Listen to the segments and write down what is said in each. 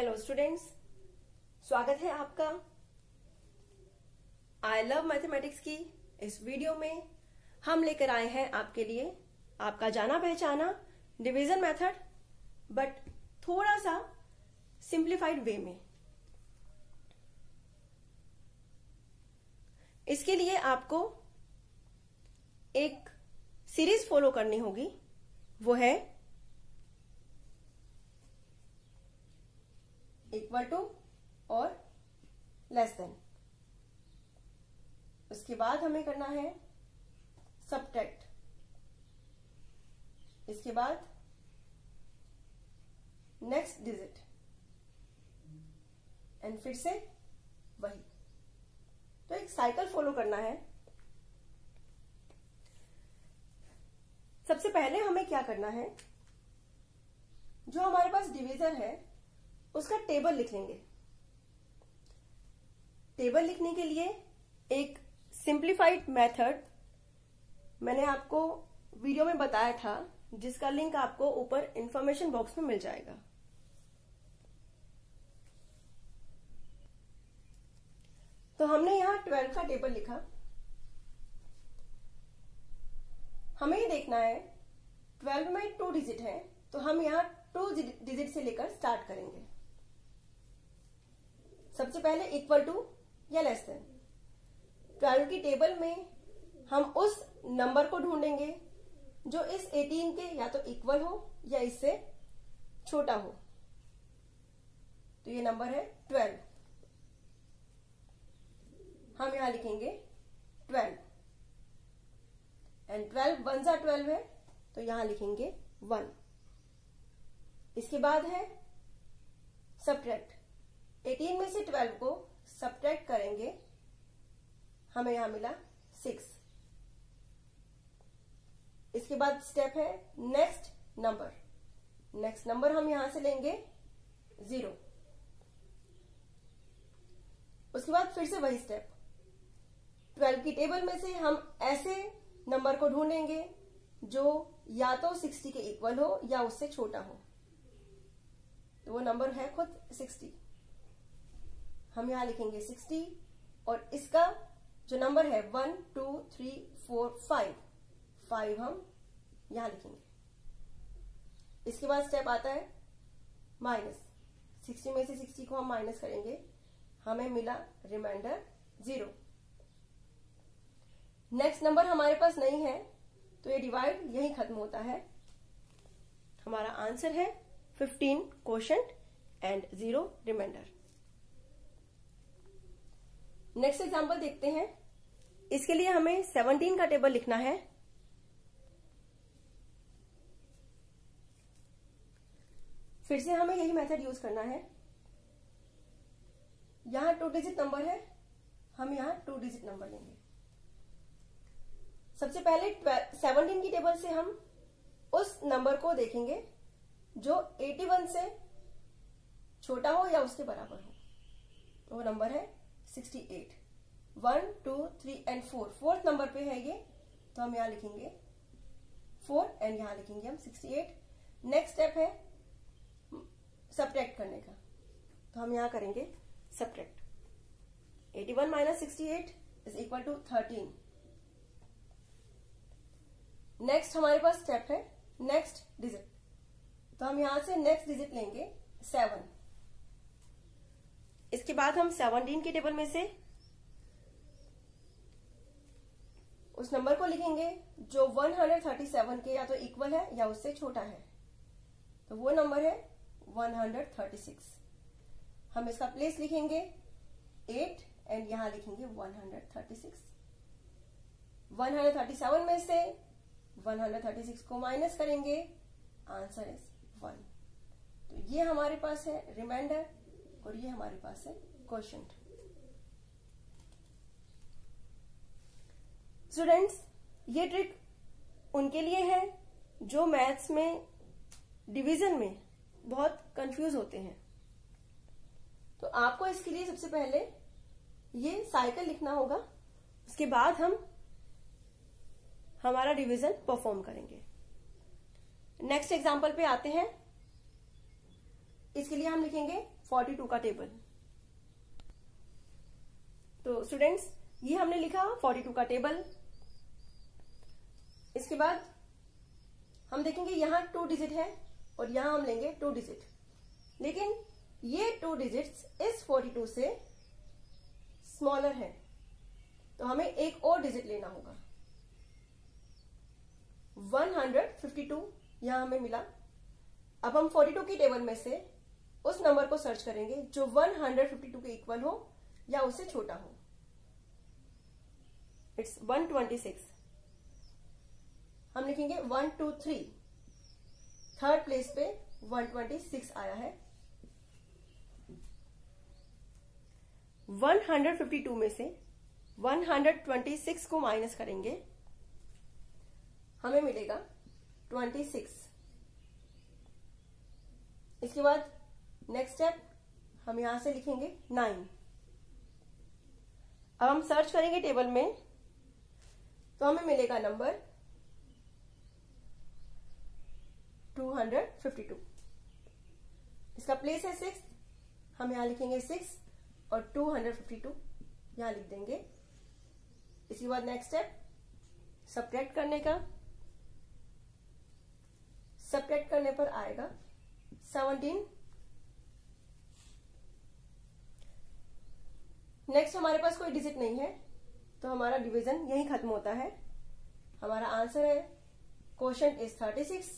Hello students स्वागत है आपका। आई लव मैथमेटिक्स की इस वीडियो में। हम लेकर आए हैं आपके लिए आपका जाना पहचाना डिवीज़न मेथड बट थोड़ा सा सिंप्लीफाइड वे में। इसके लिए आपको एक सीरीज़ फॉलो करनी होगी। वो है इक्वल टू और लेस देन उसके बाद हमें करना है सबट्रैक्ट इसके बाद नेक्स्ट डिजिट एंड फिर से वही. तो एक साइकिल फॉलो करना है. सबसे पहले हमें क्या करना है? जो हमारे पास डिवीज़न है उसका टेबल लिख लेंगे। टेबल लिखने के लिए एक सिंप्लीफाइड मेथड मैंने आपको वीडियो में बताया था, जिसका लिंक आपको ऊपर इंफॉर्मेशन बॉक्स में मिल जाएगा। तो हमने यहाँ ट्वेल्व का टेबल लिखा। हमें ये देखना है ट्वेल्व में टू डिजिट है तो हम यहाँ टू डिजिट से लेकर स्टार्ट करेंगे। सबसे पहले इक्वल टू या लेस देन की टेबल में हम उस नंबर को ढूंढेंगे जो इस 18 के या तो इक्वल हो या इससे छोटा हो. तो ये नंबर है 12 हम यहाँ लिखेंगे 12 एंड 12 वन सा ट्वेल्व है तो यहाँ लिखेंगे 1 इसके बाद है सब्ट्रैक्ट 18 में से 12 को सब्ट्रैक्ट करेंगे, हमें यहाँ मिला 6 इसके बाद स्टेप है नेक्स्ट नंबर नेक्स्ट नंबर हम यहाँ से लेंगे ज़ीरो उसके बाद फिर से वही स्टेप 12 की टेबल में से हम ऐसे नंबर को ढूंढेंगे जो या तो 60 के इक्वल हो या उससे छोटा हो. तो वो नंबर है खुद 60 हम यहाँ लिखेंगे 60 और इसका जो नंबर है one two three four five five हम यहाँ लिखेंगे। इसके बाद स्टेप आता है माइनस 60 में से 60 को हम माइनस करेंगे। हमें मिला रिमाइंडर ज़ीरो नेक्स्ट नंबर हमारे पास नहीं है तो ये डिवाइड यही खत्म होता है। हमारा आंसर है 15 question and zero reminder next example देखते हैं। इसके लिए हमें 17 का टेबल लिखना है। फिर से हमें यही मेथड यूज़ करना है। यहाँ टू डिजिट नंबर है। हम यहाँ टू डिजिट नंबर लेंगे। सबसे पहले सेवनटीन की टेबल से हम उस नंबर को देखेंगे जो 81 से छोटा हो या उसके बराबर हो। तो वो नंबर है 68 one two three and four fourth number पे है ये तो हम यहाँ लिखेंगे फोर एंड यहाँ लिखेंगे हम 68 नेक्स्ट स्टेप है सब्ट्रैक्ट करने का। तो हम यहाँ करेंगे subtract 81 one minus sixty eight is equal to 13 next हमारे पास स्टेप है नेक्स्ट डिजिट तो हम यहाँ से नेक्स्ट डिजिट लेंगे सेवन इसके बाद हम सेवनटीन के टेबल में से उस नंबर को लिखेंगे जो 137 के या तो इक्वल है या उससे छोटा है। तो वो नंबर है 136 हम इसका प्लेस लिखेंगे 8 एंड यहाँ लिखेंगे 136 137 में से 136 को माइनस करेंगे। आंसर इज़ वन तो ये हमारे पास है रिमाइंडर और ये हमारे पास है क्वेश्चन स्टूडेंट्स ये ट्रिक उनके लिए है जो मैथ्स में डिवीज़न में बहुत कंफ्यूज होते हैं. तो आपको इसके लिए सबसे पहले ये साइकिल लिखना होगा, उसके बाद हम हमारा डिवीज़न परफॉर्म करेंगे. नेक्स्ट एग्ज़ाम्पल पे आते हैं. इसके लिए हम लिखेंगे 42 का टेबल तो स्टूडेंट्स ये हमने लिखा 42 का टेबल इसके बाद हम देखेंगे यहाँ टू डिजिट है और यहाँ हम लेंगे टू डिजिट लेकिन ये टू डिजिट्स इस 42 से स्मॉलर है. तो हमें एक और डिजिट लेना होगा. 152 यहाँ हमें मिला. अब हम 42 की टेबल में से उस नंबर को सर्च करेंगे जो 152 के इक्वल हो या उससे छोटा हो। इट्स 126 हम लिखेंगे one two three. Third place पे 126 आया है। 152 में से 126 को माइनस करेंगे। हमें मिलेगा 26 इसके बाद नेक्स्ट स्टेप हम यहाँ से लिखेंगे नाइन अब हम सर्च करेंगे टेबल में तो हमें मिलेगा नंबर 252 इसका प्लेस है सिक्स हम यहाँ लिखेंगे सिक्स और 252 यहाँ लिख देंगे. इसके बाद नेक्स्ट स्टेप सब्ट्रैक्ट करने का. सब्ट्रैक्ट करने पर आएगा 17 नेक्स्ट हमारे पास कोई डिजिट नहीं है तो हमारा डिवीज़न यही खत्म होता है। हमारा आंसर है question is 36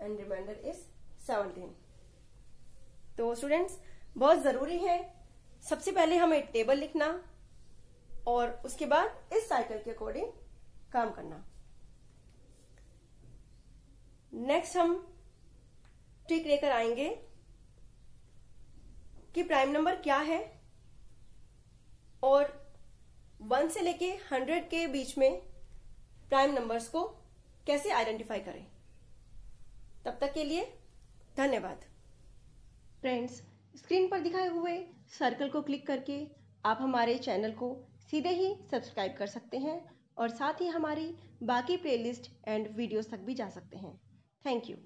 and reminder is 17 तो स्टूडेंट्स बहुत ज़रूरी है, सबसे पहले हमें टेबल लिखना और उसके बाद इस साइकिल के अकॉर्डिंग काम करना। नेक्स्ट हम ट्रिक लेकर आएँगे कि प्राइम नंबर क्या है और वन से लेके हंड्रेड के बीच में प्राइम नंबर्स को कैसे आइडेंटिफाई करें? तब तक के लिए धन्यवाद। फ्रेंड्स स्क्रीन पर दिखाए हुए सर्कल को क्लिक करके आप हमारे चैनल को सीधे ही सब्सक्राइब कर सकते हैं और साथ ही हमारी बाकी प्लेलिस्ट एंड वीडियोस तक भी जा सकते हैं। Thank you